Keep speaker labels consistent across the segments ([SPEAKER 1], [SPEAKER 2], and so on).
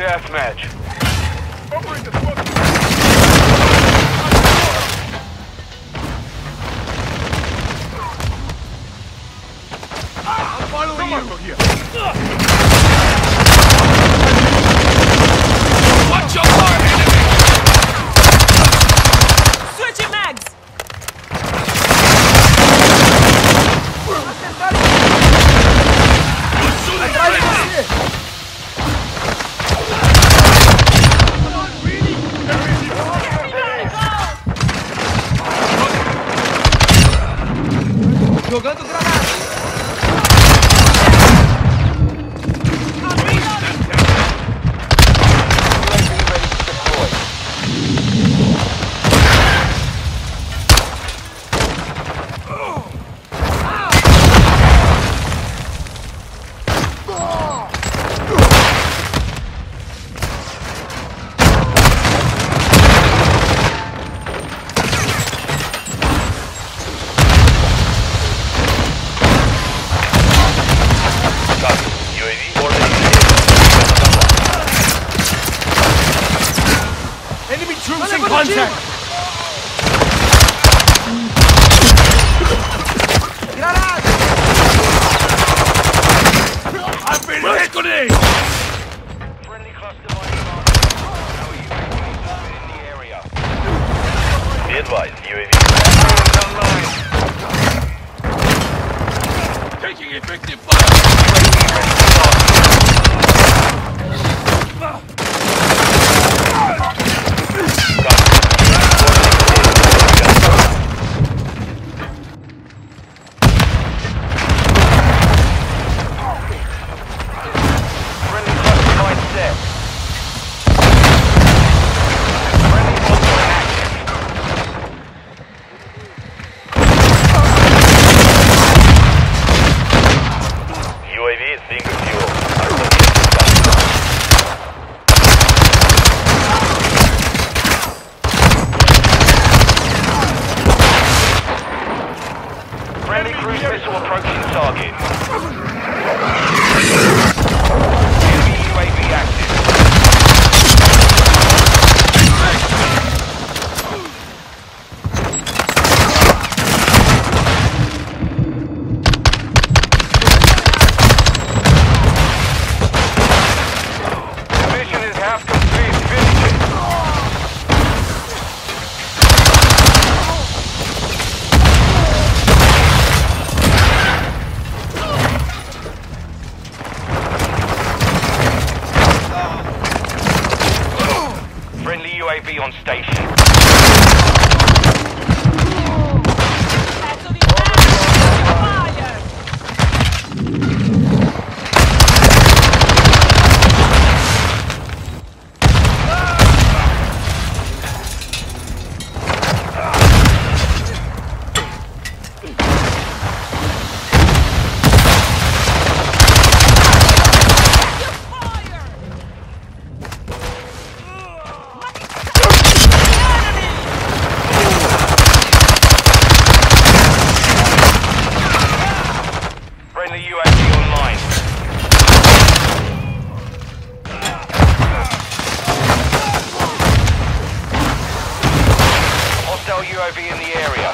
[SPEAKER 1] deathmatch. Coba. Copy. UAV orbiting
[SPEAKER 2] Enemy troops in contact.
[SPEAKER 1] Approaching target. UAV on station.
[SPEAKER 3] Pezzo di merda! Fire!
[SPEAKER 1] Friendly UAV online. Hostile UAV in the area.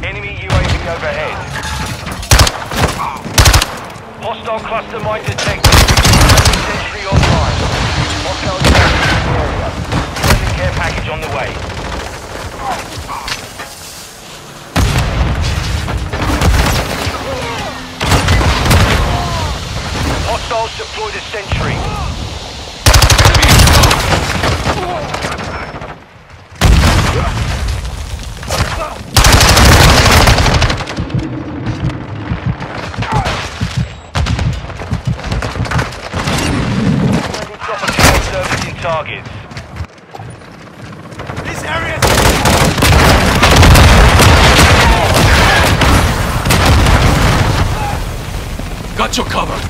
[SPEAKER 1] Enemy UAV overhead. Mine detected. Friendly online. Hostile area. Friendly care package on the way. Hostiles deployed a sentry. targets. This area Got your cover.